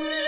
Hmm.